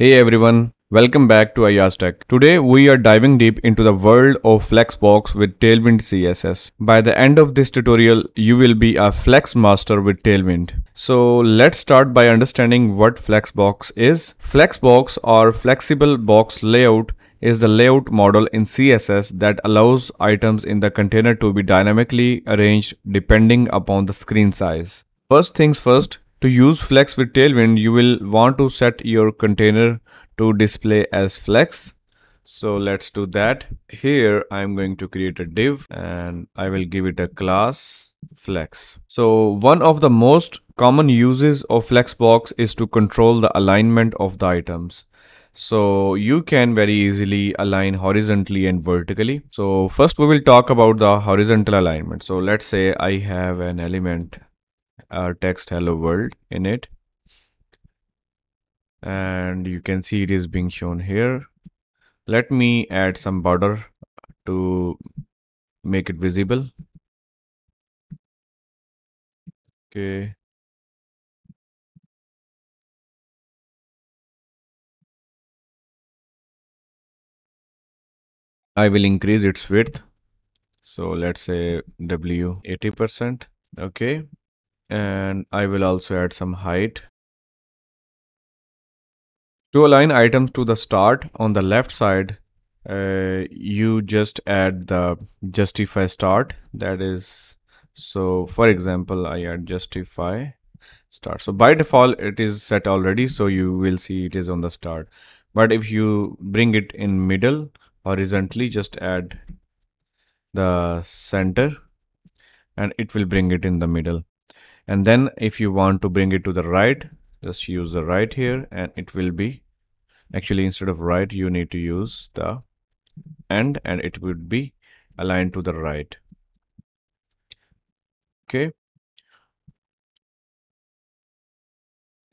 Hey everyone, welcome back to Ayyaz Tech. Today we are diving deep into the world of Flexbox with Tailwind CSS. By the end of this tutorial, you will be a Flex master with Tailwind. So let's start by understanding what Flexbox is. Flexbox or Flexible Box Layout is the layout model in CSS that allows items in the container to be dynamically arranged depending upon the screen size. First things first, to use Flex with Tailwind, you will want to set your container to display as Flex. So let's do that. Here I'm going to create a div and I will give it a class Flex. So one of the most common uses of Flexbox is to control the alignment of the items. So you can very easily align horizontally and vertically. So first we will talk about the horizontal alignment. So let's say I have an element our text hello world in it. And you can see it is being shown here. Let me add some border to make it visible. Okay. I will increase its width. So let's say W 80% okay and I will also add some height. To align items to the start on the left side, uh, you just add the justify start. That is so for example I add justify start. So by default it is set already so you will see it is on the start. But if you bring it in middle horizontally just add the center and it will bring it in the middle and then if you want to bring it to the right just use the right here and it will be actually instead of right you need to use the end and it would be aligned to the right. Okay.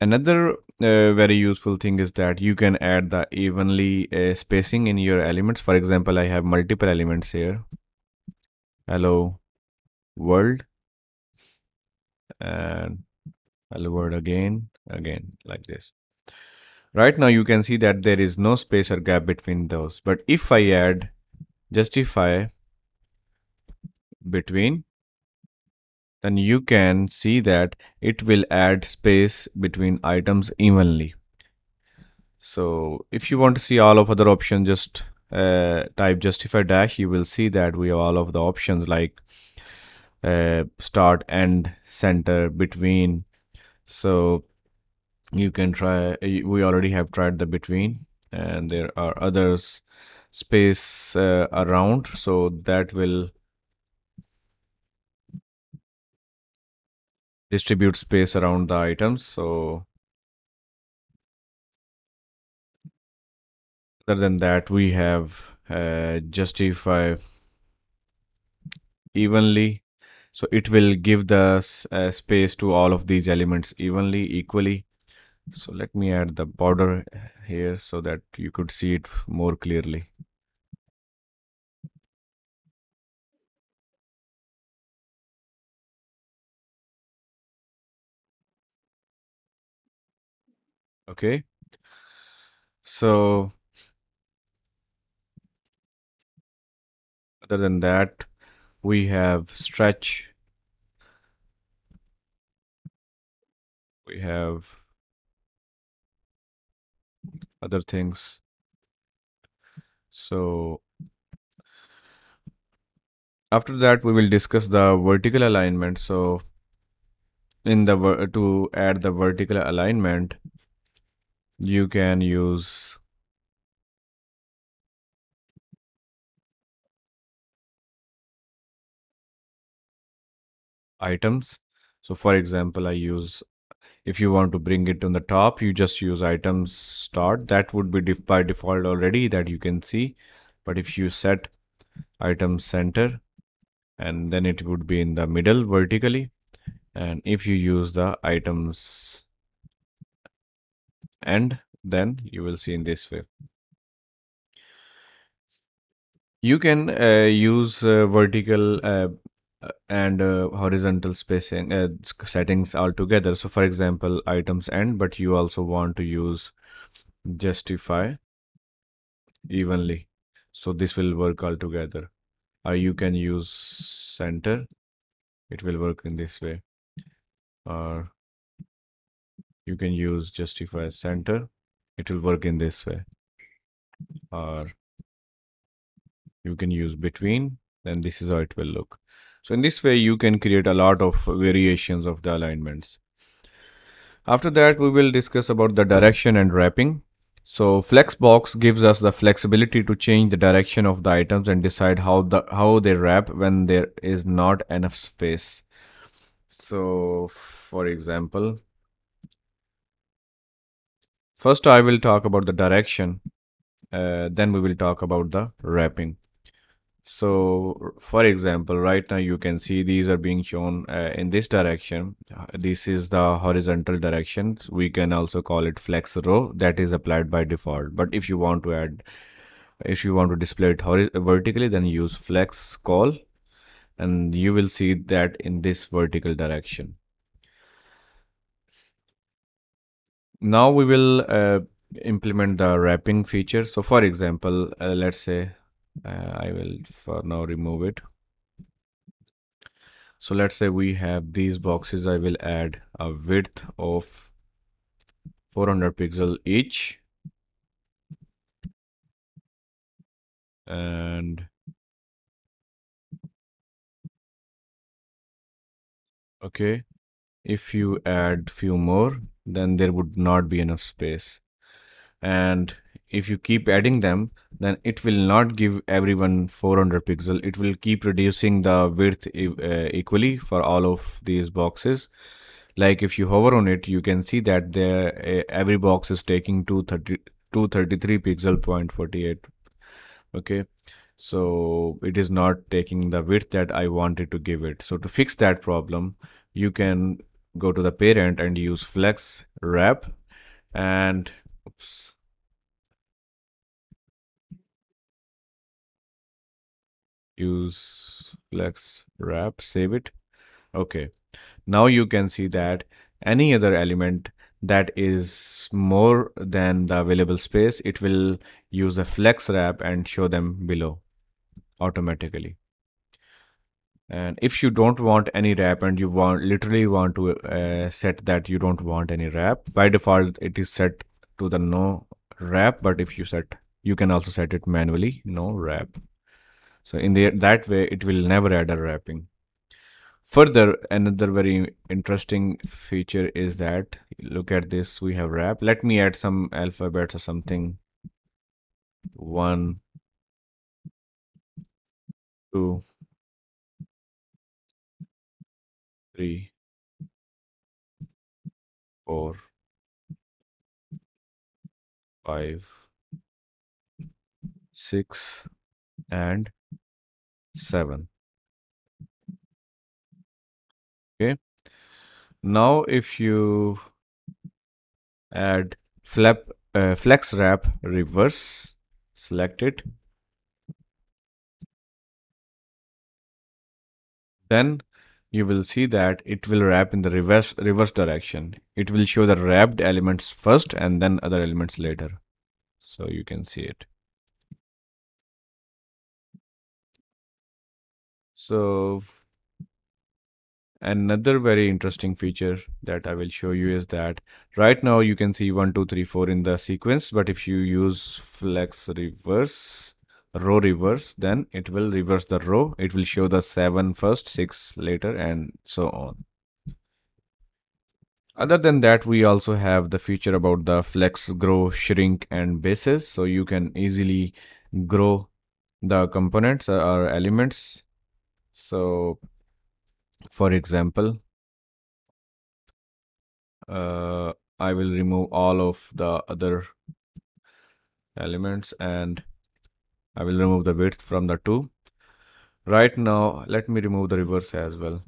Another uh, very useful thing is that you can add the evenly uh, spacing in your elements. For example i have multiple elements here. Hello world and I'll word again, again like this. Right now you can see that there is no space or gap between those. But if I add justify between, then you can see that it will add space between items evenly. So if you want to see all of other options, just uh, type justify dash, you will see that we have all of the options like uh, start end center between. So you can try we already have tried the between and there are others space uh, around. So that will distribute space around the items. So other than that we have uh, justify evenly so it will give the uh, space to all of these elements evenly equally. So let me add the border here so that you could see it more clearly. Okay. So other than that we have stretch. We have other things. So after that we will discuss the vertical alignment. So in the to add the vertical alignment you can use items. So for example, I use, if you want to bring it on the top, you just use items start. That would be by default already that you can see. But if you set item center, and then it would be in the middle vertically. And if you use the items end, then you will see in this way. You can uh, use uh, vertical uh, and uh, horizontal spacing uh, settings altogether. So for example, items end, but you also want to use justify evenly. So this will work all together or you can use center. It will work in this way. Or you can use justify center. It will work in this way. Or you can use between then this is how it will look so in this way you can create a lot of variations of the alignments after that we will discuss about the direction and wrapping so Flexbox gives us the flexibility to change the direction of the items and decide how the how they wrap when there is not enough space. So for example, first I will talk about the direction, uh, then we will talk about the wrapping. So for example, right now you can see these are being shown uh, in this direction. This is the horizontal direction. We can also call it flex row that is applied by default. But if you want to add, if you want to display it vertically, then use flex col and you will see that in this vertical direction. Now we will uh, implement the wrapping feature. So for example, uh, let's say uh, I will for now remove it. So let's say we have these boxes. I will add a width of 400 pixel each. And okay if you add few more then there would not be enough space. And if you keep adding them then it will not give everyone 400 pixel. It will keep reducing the width uh, equally for all of these boxes. Like if you hover on it you can see that the uh, every box is taking 230 233 pixel point 48 okay? So it is not taking the width that i wanted to give it. So to fix that problem you can go to the parent and use flex wrap and oops use flex wrap save it. Okay. Now you can see that any other element that is more than the available space it will use the flex wrap and show them below automatically. And if you don't want any wrap and you want literally want to uh, set that you don't want any wrap by default it is set to the no wrap but if you set you can also set it manually no wrap so in the, that way, it will never add a wrapping. Further, another very interesting feature is that look at this, we have wrap. Let me add some alphabets or something. One, two, three, four, five, six, and 7 okay. Now if you add flap uh, flex wrap reverse select it. Then you will see that it will wrap in the reverse reverse direction. It will show the wrapped elements first and then other elements later. So you can see it So another very interesting feature that I will show you is that right now you can see one, two, three, four in the sequence. But if you use flex reverse, row reverse, then it will reverse the row. It will show the seven first, six later, and so on. Other than that, we also have the feature about the flex, grow, shrink, and basis. So you can easily grow the components or elements so for example, uh, I will remove all of the other elements and I will remove the width from the two. Right now, let me remove the reverse as well.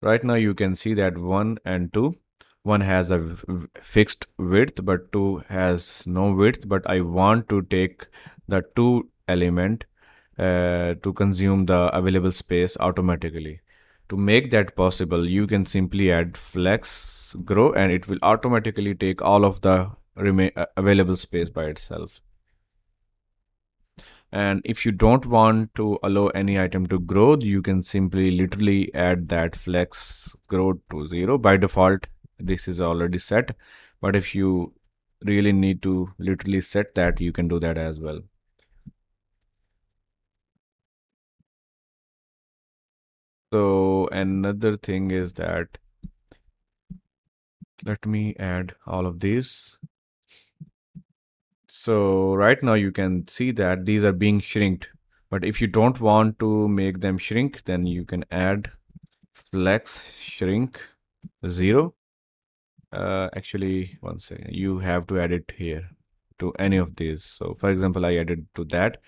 Right now, you can see that one and two, one has a fixed width, but two has no width, but I want to take the two element uh, to consume the available space automatically. To make that possible, you can simply add flex grow and it will automatically take all of the remain uh, available space by itself. And if you don't want to allow any item to grow you can simply literally add that flex grow to zero. By default this is already set. But if you really need to literally set that you can do that as well so another thing is that let me add all of these. So right now you can see that these are being shrinked. But if you don't want to make them shrink then you can add flex shrink zero. Uh, actually one second. You have to add it here to any of these. So for example I added to that.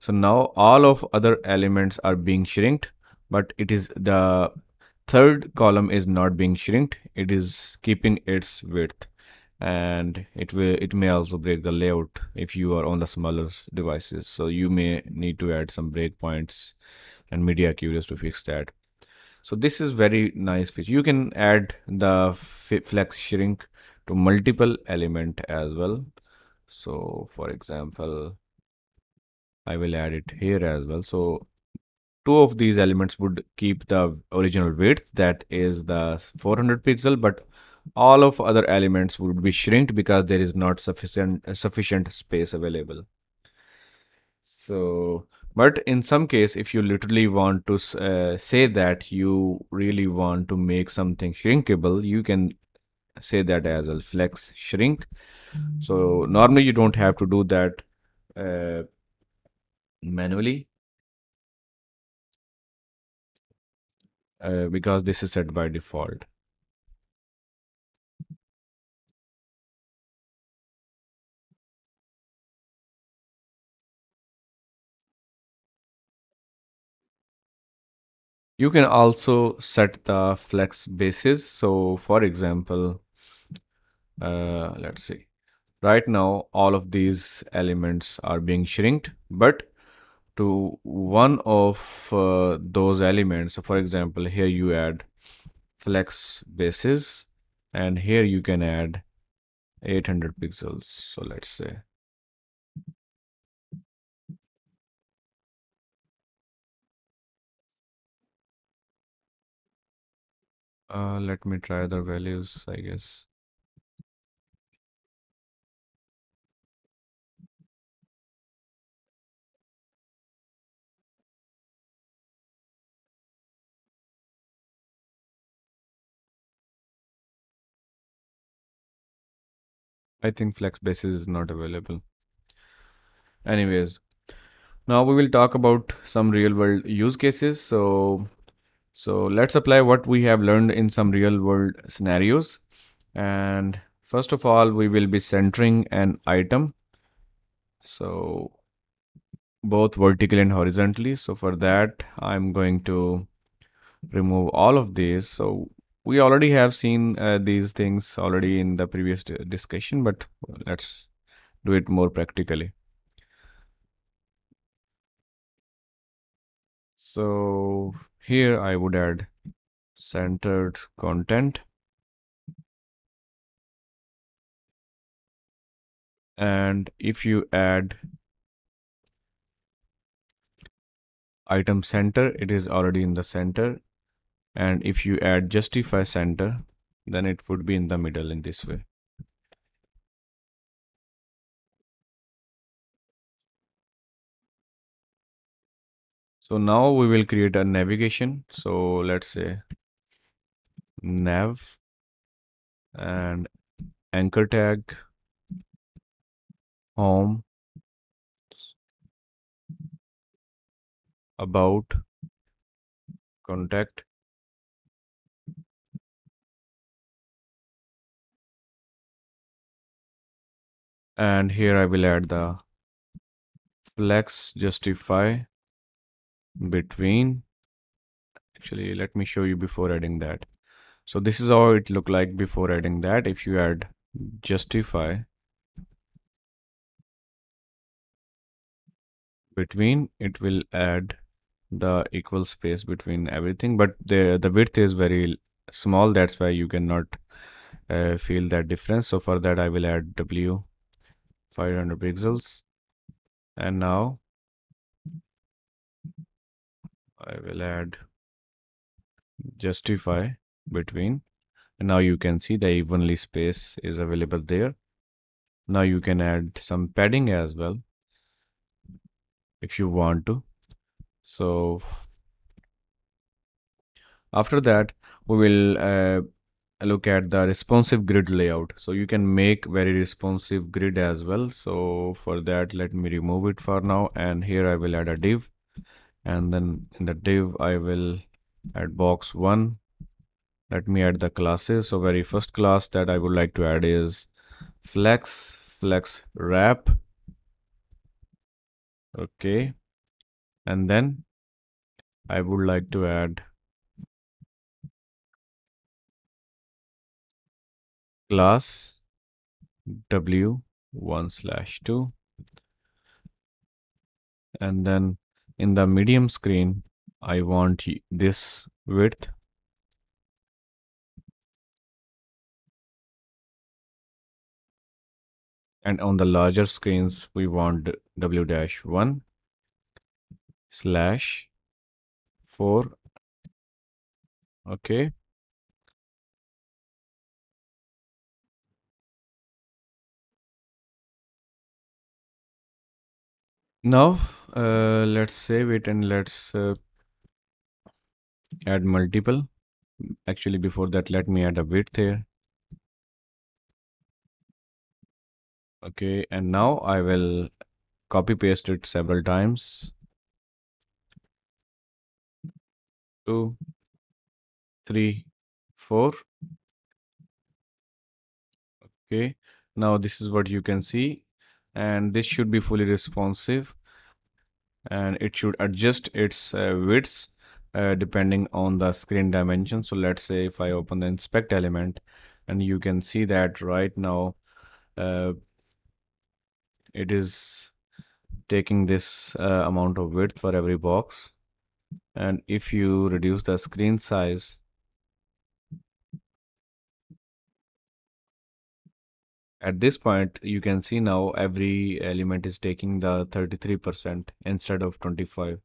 So now all of other elements are being shrinked but it is the third column is not being shrinked. It is keeping its width. And it will it may also break the layout if you are on the smaller devices. So you may need to add some breakpoints and media queues to fix that. So this is very nice feature. You can add the flex shrink to multiple element as well. So for example i will add it here as well. So two of these elements would keep the original width that is the 400 pixel but all of other elements would be shrinked because there is not sufficient sufficient space available. So but in some case if you literally want to uh, say that you really want to make something shrinkable you can say that as a flex shrink. So normally you don't have to do that uh, manually uh, because this is set by default You can also set the flex basis. So for example, uh, let's see, right now, all of these elements are being shrinked, but to one of uh, those elements, so for example, here you add flex basis and here you can add 800 pixels. So let's say Uh, let me try the values, I guess. I think flex basis is not available. Anyways, now we will talk about some real world use cases. So so let's apply what we have learned in some real world scenarios. And first of all, we will be centering an item. So both vertically and horizontally. So for that, I'm going to remove all of these. So we already have seen uh, these things already in the previous discussion, but let's do it more practically. So here I would add centered content and if you add item center it is already in the center and if you add justify center then it would be in the middle in this way So now we will create a navigation. So let's say nav and anchor tag home about contact and here I will add the flex justify between. Actually let me show you before adding that. So this is how it look like before adding that. If you add justify between it will add the equal space between everything but the the width is very small. That's why you cannot uh, feel that difference. So for that I will add W 500 pixels. And now I will add justify between. And now you can see the evenly space is available there. Now you can add some padding as well if you want to. So after that we will uh, look at the responsive grid layout. So you can make very responsive grid as well. So for that let me remove it for now. And here I will add a div. And then in the div I will add box 1 let me add the classes. So very first class that I would like to add is flex flex wrap. Okay. And then I would like to add class w1 slash 2 and then in the medium screen I want this width. And on the larger screens we want w dash 1 slash 4 okay now uh, let's save it and let's uh, add multiple. Actually before that let me add a width here. Okay and now I will copy paste it several times. Two three four. Okay now this is what you can see and this should be fully responsive and it should adjust its uh, widths uh, depending on the screen dimension. So let's say if I open the inspect element and you can see that right now uh, it is taking this uh, amount of width for every box. And if you reduce the screen size at this point you can see now every element is taking the 33% instead of 25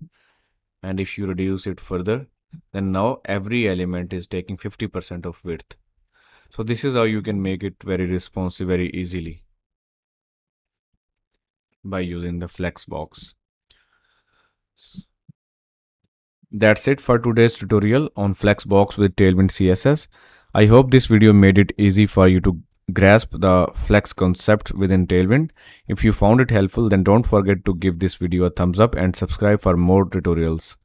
and if you reduce it further then now every element is taking 50% of width. So this is how you can make it very responsive very easily by using the flex box. That's it for today's tutorial on flexbox with tailwind css i hope this video made it easy for you to grasp the flex concept within Tailwind. If you found it helpful then don't forget to give this video a thumbs up and subscribe for more tutorials.